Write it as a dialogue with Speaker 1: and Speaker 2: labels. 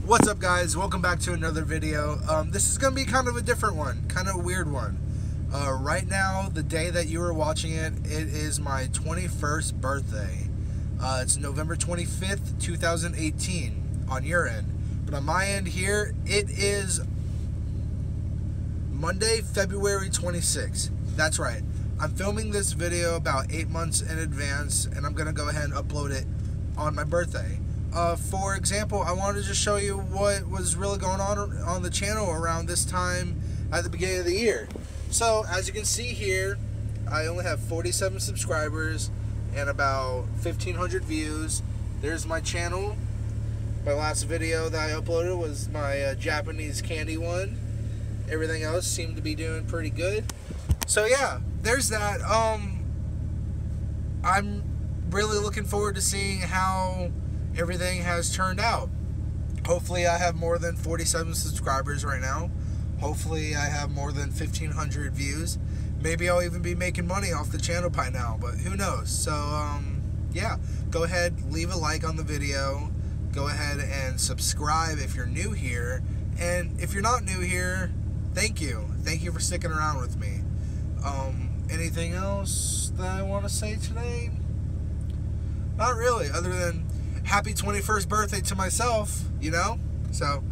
Speaker 1: What's up guys? Welcome back to another video. Um, this is going to be kind of a different one, kind of a weird one. Uh, right now, the day that you are watching it, it is my 21st birthday. Uh, it's November 25th, 2018 on your end. But on my end here, it is Monday, February 26th. That's right. I'm filming this video about eight months in advance, and I'm going to go ahead and upload it on my birthday. Uh, for example, I wanted to show you what was really going on on the channel around this time at the beginning of the year. So, as you can see here, I only have 47 subscribers and about 1,500 views. There's my channel. My last video that I uploaded was my uh, Japanese candy one. Everything else seemed to be doing pretty good. So yeah, there's that. Um, I'm really looking forward to seeing how everything has turned out. Hopefully, I have more than 47 subscribers right now. Hopefully, I have more than 1,500 views. Maybe I'll even be making money off the channel by now, but who knows? So, um, yeah, go ahead, leave a like on the video. Go ahead and subscribe if you're new here. And if you're not new here, thank you. Thank you for sticking around with me. Um, anything else that I want to say today? Not really, other than happy 21st birthday to myself, you know? So.